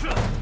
是。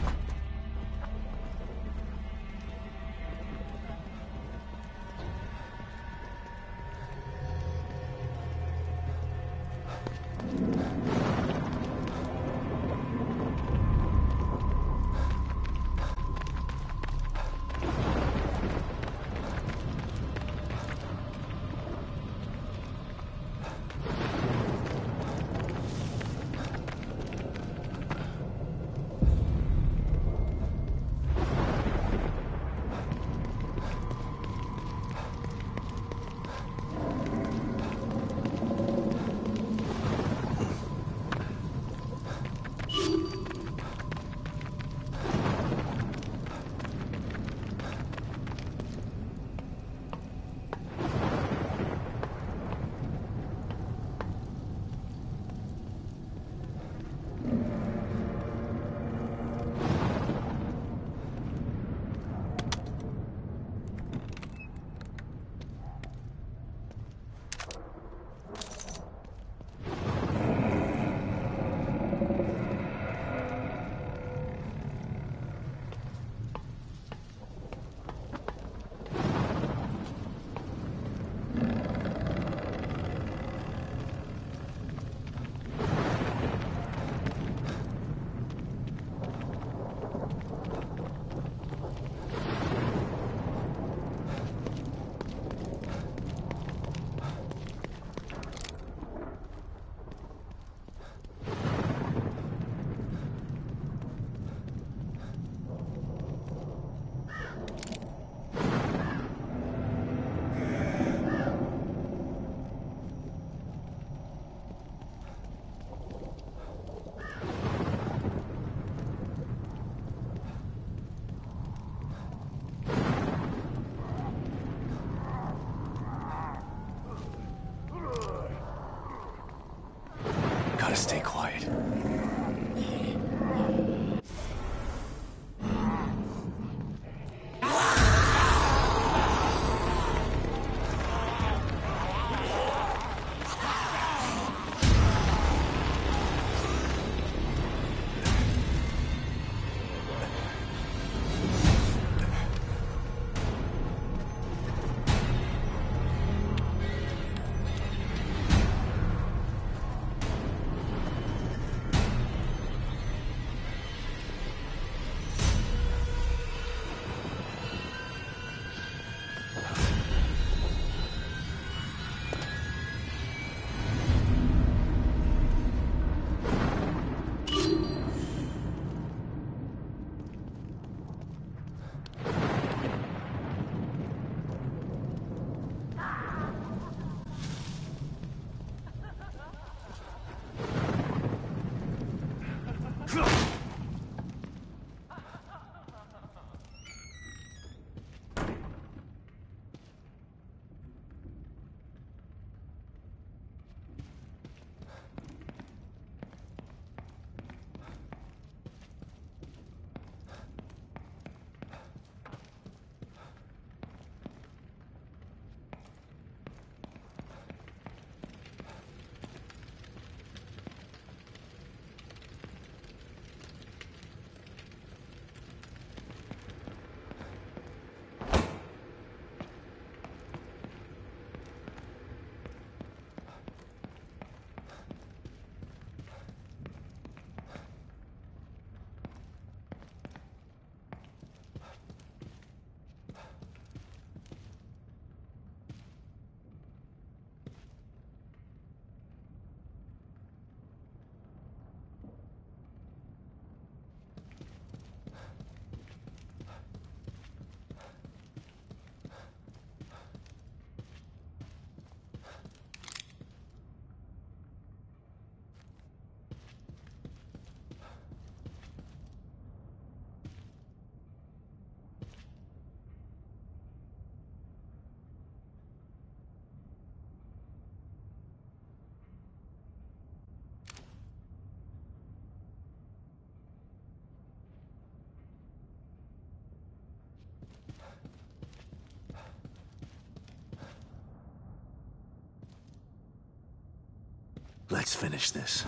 Let's finish this.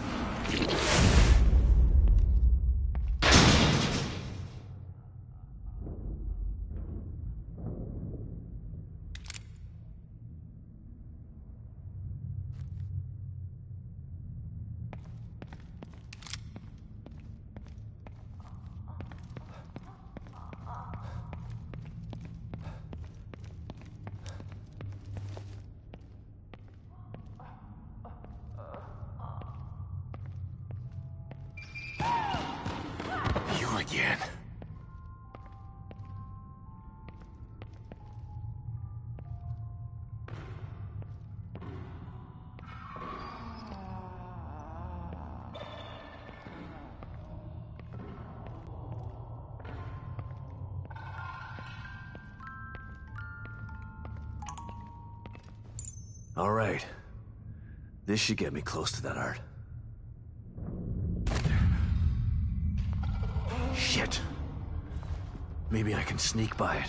All right. This should get me close to that art. Shit. Maybe I can sneak by it.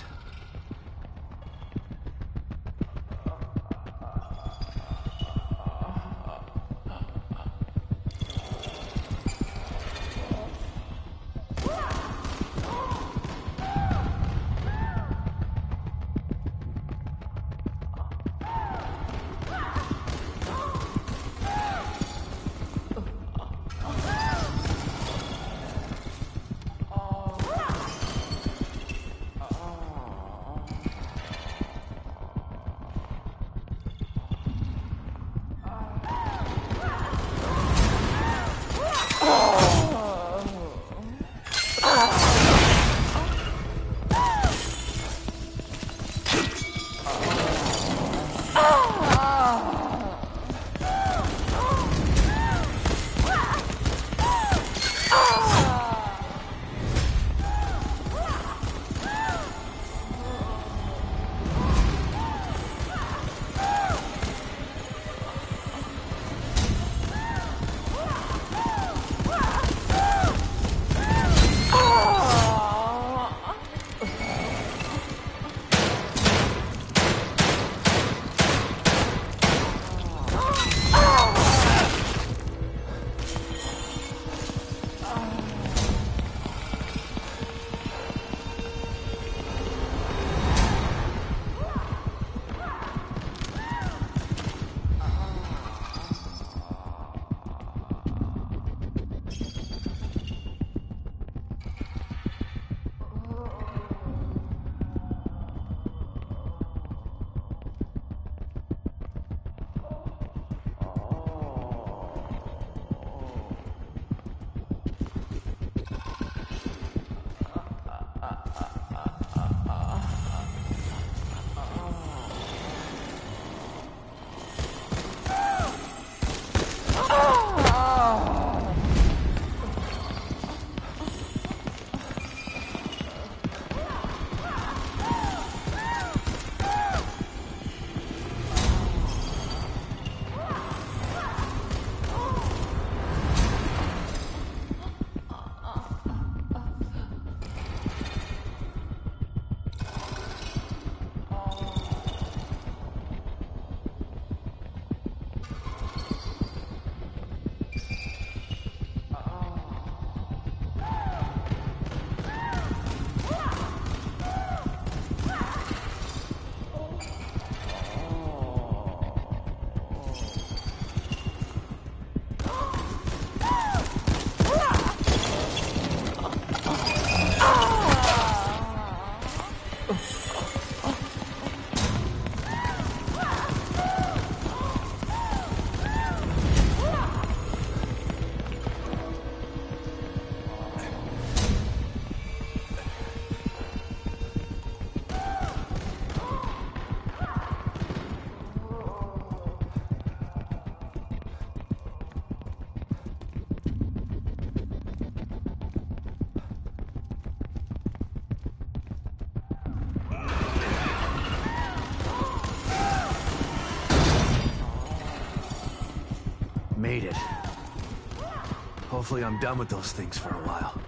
Hopefully I'm done with those things for a while.